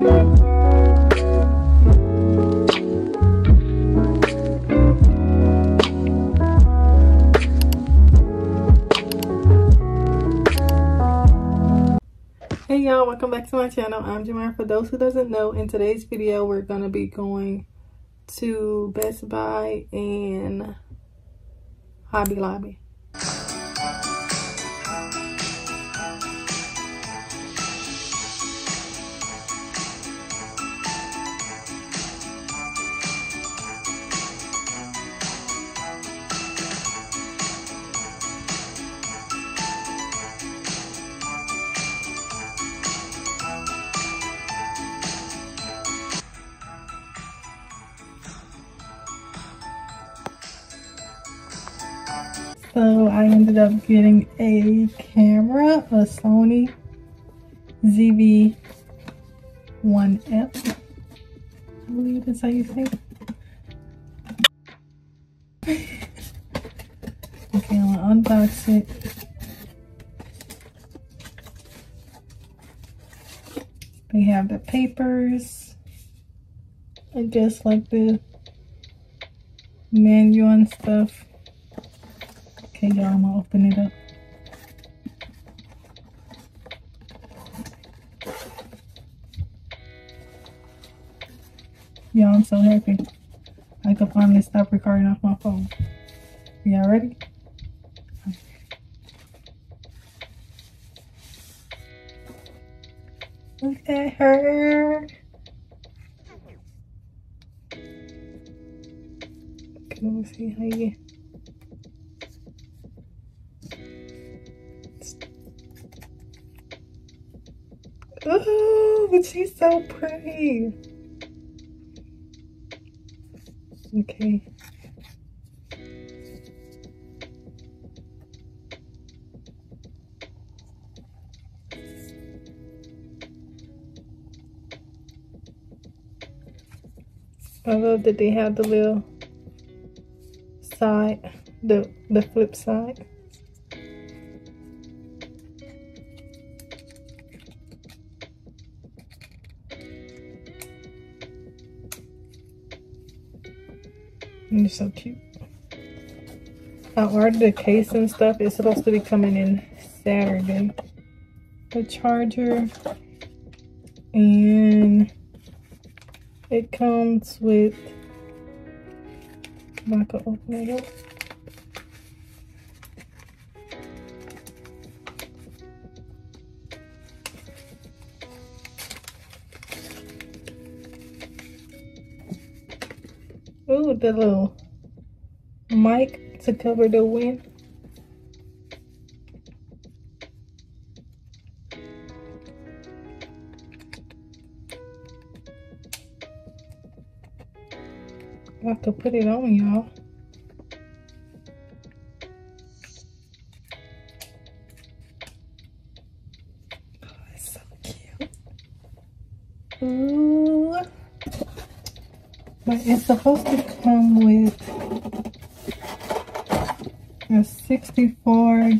Hey y'all, welcome back to my channel. I'm Jamyra. For those who doesn't know, in today's video, we're to be going to Best Buy and Hobby Lobby. So I ended up getting a camera, a Sony ZV-1F. I believe that's how you say it. okay, I'm gonna unbox it. They have the papers. I guess like the manual and stuff. Okay, y'all, I'm gonna open it up. Y'all, I'm so happy. I could finally stop recording off my phone. Y'all ready? Look at her. Let me see how you Oh, but she's so pretty. Okay. I love that they have the little side, the the flip side. You're so cute. I ordered the case and stuff. It's supposed to be coming in Saturday. The charger. And it comes with I can open it up. Ooh, the little mic to cover the wind. I have to put it on y'all. Oh, it's so cute. Ooh. But it's supposed to come with a 64.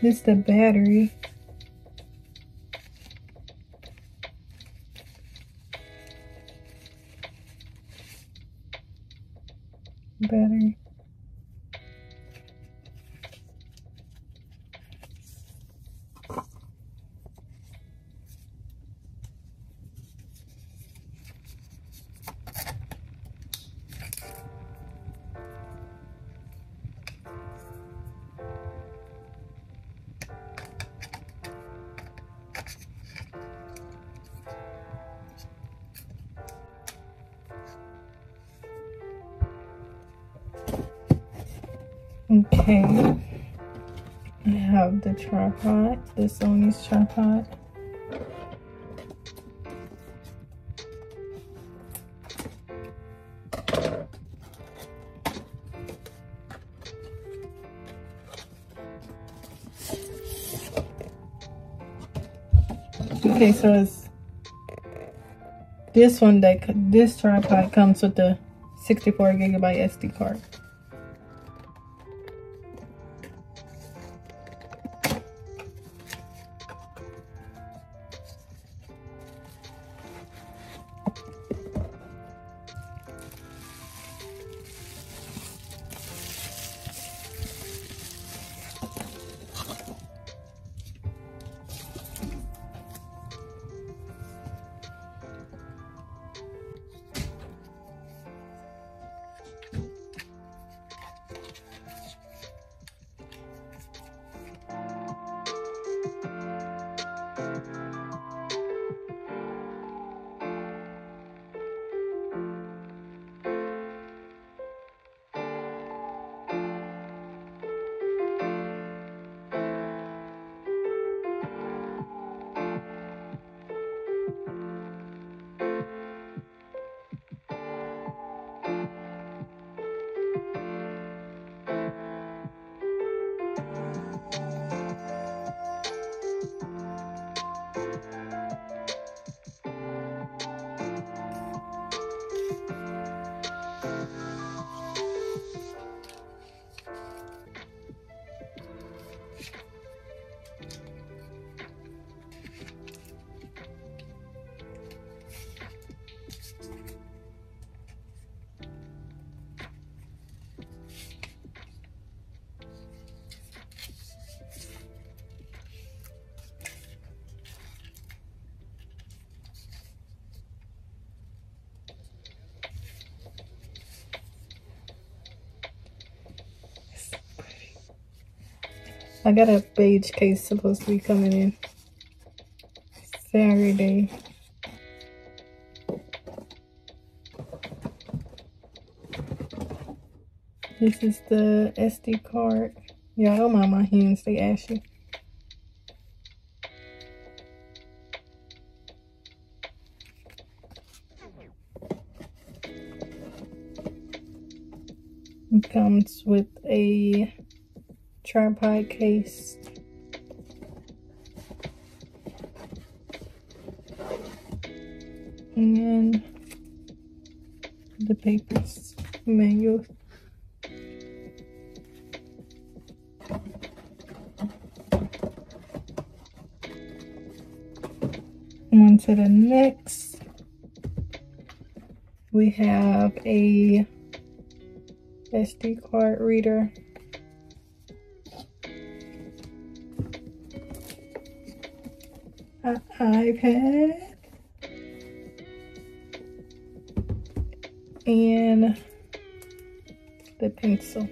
This the battery. Battery. Okay. I have the tripod, the Sony's tripod. Okay, so it's this one that this tripod comes with the 64 gigabyte SD card. I got a beige case supposed to be coming in Saturday. This is the SD card. Y'all don't mind my hands, they ashy. It comes with a tripod case. And the papers, manual. On to the next. We have a SD card reader. IPad. And the pencil.